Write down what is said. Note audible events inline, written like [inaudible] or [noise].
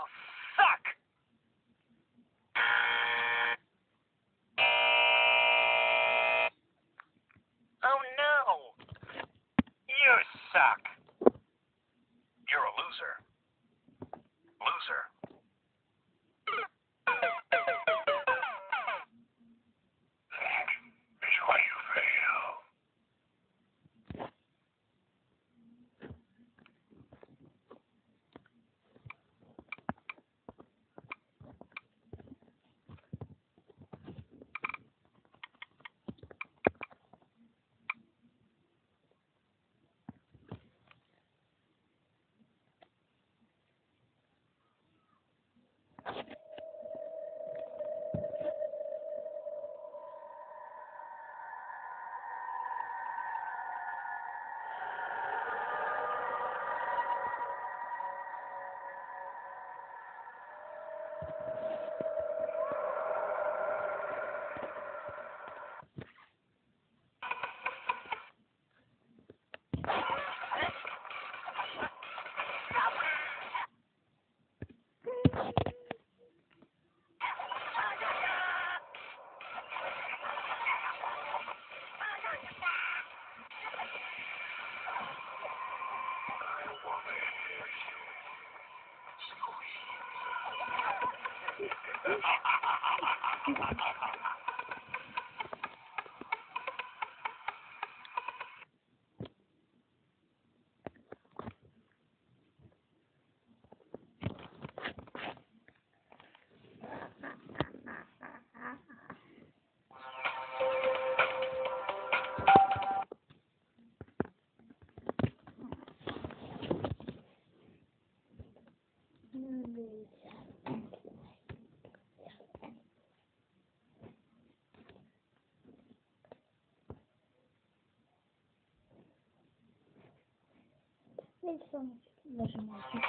off. Oh, my God. de sonuçlarım. [laughs]